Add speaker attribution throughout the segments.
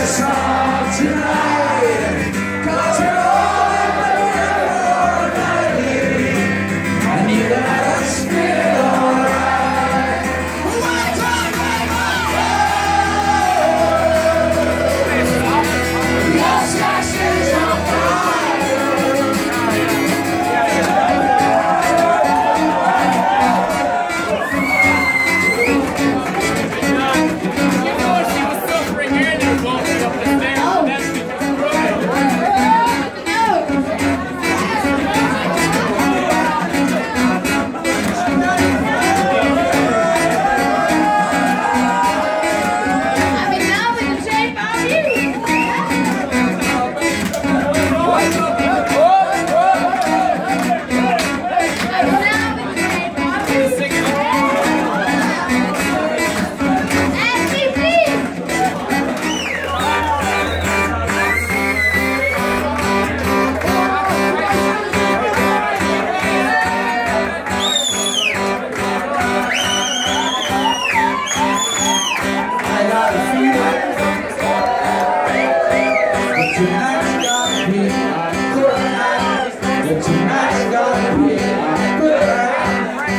Speaker 1: It's of tonight.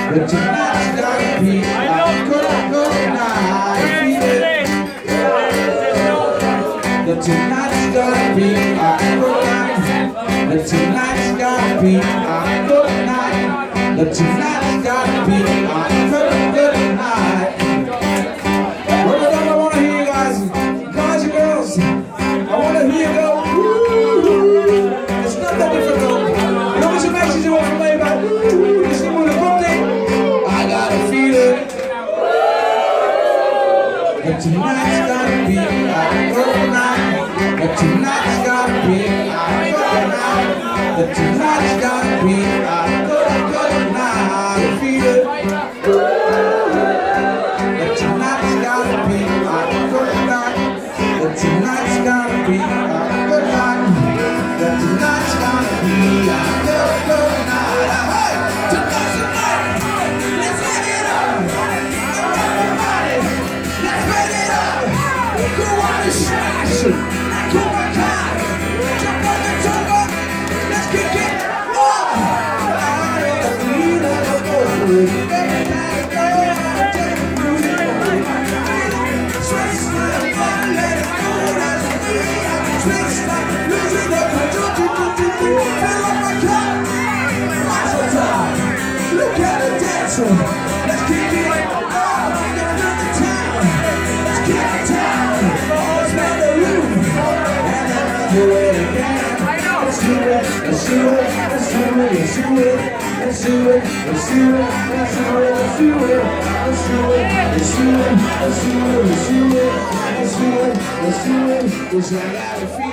Speaker 1: Tonight's gonna be a good, good night. That tonight's gonna be a good night. That tonight's gonna be a good night. I wanna hear you guys. Guys and girls. I wanna hear you go. It's not that tonight's gonna be a good, good night. Well, that tonight's gonna be a good night. That tonight's gonna be a good night. That tonight's gonna be a good, good night. Feel it. That tonight's gonna be a good night. That tonight's gonna be And then do it again. Let's do it. Let's do it. Let's do it. Let's do it. Let's do it. Let's do it. Let's do it. Let's do it. Let's do it. Let's do it. Let's do it. Let's do it. Let's do it. Let's do it. Let's do it. I gotta feel